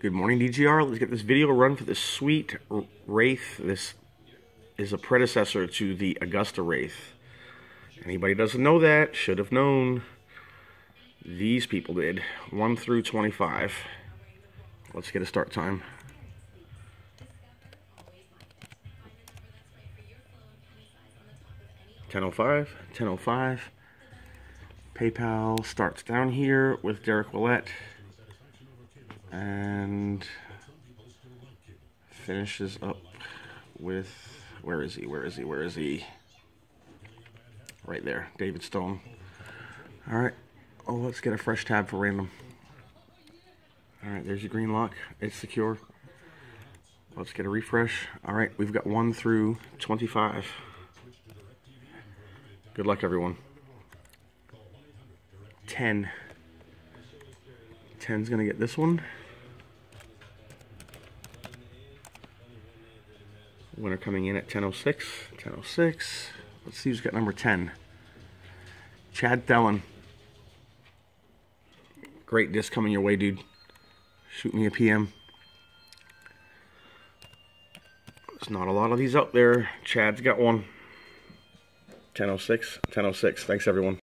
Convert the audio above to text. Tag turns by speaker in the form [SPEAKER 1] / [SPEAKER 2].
[SPEAKER 1] Good morning, DGR. Let's get this video run for the Sweet Wraith. This is a predecessor to the Augusta Wraith. Anybody doesn't know that should have known. These people did. 1 through 25. Let's get a start time. Ten oh five, ten oh five. PayPal starts down here with Derek Willett and finishes up with where is he? Where is he? Where is he? Right there, David Stone. All right. Oh, let's get a fresh tab for random. All right, there's your green lock. It's secure. Let's get a refresh. All right, we've got 1 through 25. Good luck, everyone. 10. 10's going to get this one. Winner coming in at 10.06. 10.06. Let's see who's got number 10. Chad Thelen. Great disc coming your way, dude. Shoot me a PM. There's not a lot of these out there. Chad's got one. 10.06. 10.06. Thanks, everyone.